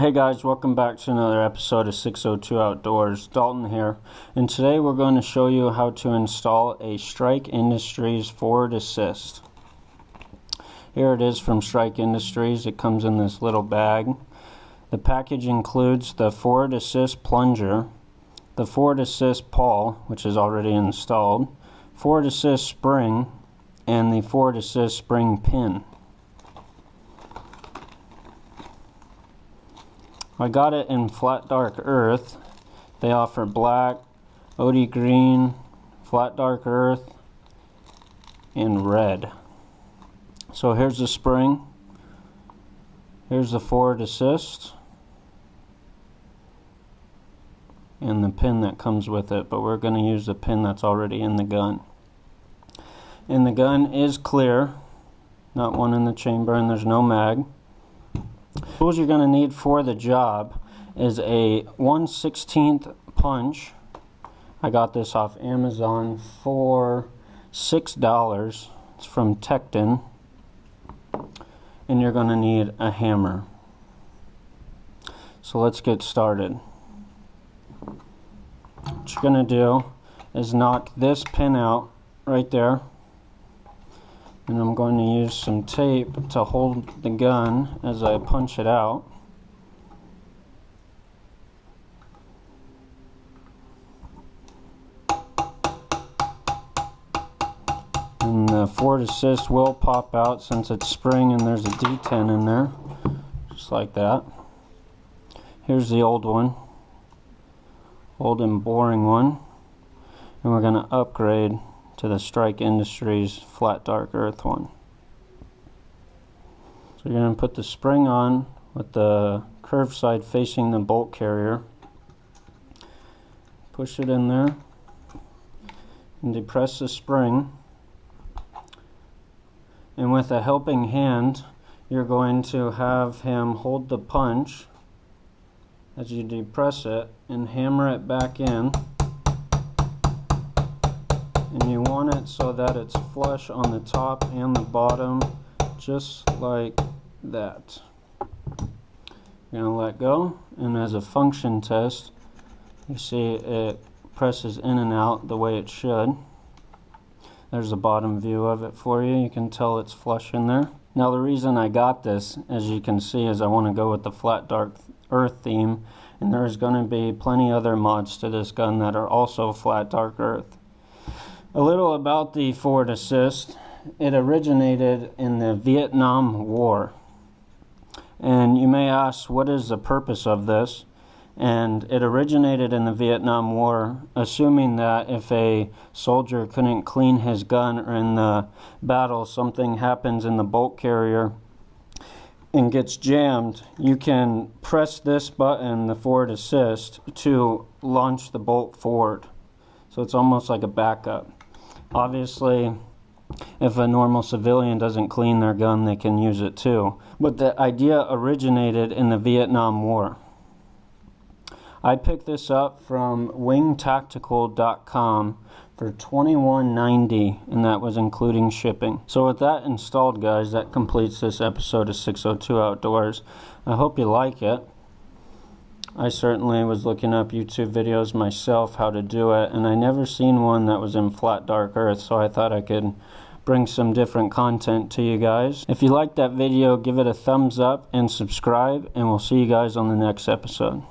Hey guys, welcome back to another episode of 602 Outdoors. Dalton here, and today we're going to show you how to install a Strike Industries Forward Assist. Here it is from Strike Industries. It comes in this little bag. The package includes the Forward Assist plunger, the Forward Assist pawl, which is already installed, Forward Assist spring, and the Forward Assist spring pin. I got it in flat dark earth. They offer black, OD green, flat dark earth, and red. So here's the spring. Here's the forward assist. And the pin that comes with it, but we're going to use the pin that's already in the gun. And the gun is clear, not one in the chamber, and there's no mag. Tools you're going to need for the job is a 1 16th punch. I got this off Amazon for $6. It's from Tekton. And you're going to need a hammer. So let's get started. What you're going to do is knock this pin out right there and I'm going to use some tape to hold the gun as I punch it out. And the forward assist will pop out since it's spring and there's a detent in there, just like that. Here's the old one, old and boring one, and we're going to upgrade to the Strike Industries flat dark earth one. So you're going to put the spring on with the curved side facing the bolt carrier. Push it in there and depress the spring. And with a helping hand, you're going to have him hold the punch as you depress it and hammer it back in and you want it so that it's flush on the top and the bottom just like that. You're going to let go and as a function test you see it presses in and out the way it should. There's a bottom view of it for you. You can tell it's flush in there. Now the reason I got this as you can see is I want to go with the flat dark earth theme and there's going to be plenty other mods to this gun that are also flat dark earth a little about the forward assist. It originated in the Vietnam War. And you may ask, what is the purpose of this? And it originated in the Vietnam War, assuming that if a soldier couldn't clean his gun or in the battle something happens in the bolt carrier and gets jammed, you can press this button, the forward assist, to launch the bolt forward. So it's almost like a backup. Obviously, if a normal civilian doesn't clean their gun, they can use it too. But the idea originated in the Vietnam War. I picked this up from wingtactical.com for $21.90 and that was including shipping. So with that installed guys, that completes this episode of 602 Outdoors. I hope you like it. I certainly was looking up YouTube videos myself how to do it and I never seen one that was in flat dark earth so I thought I could bring some different content to you guys. If you liked that video give it a thumbs up and subscribe and we'll see you guys on the next episode.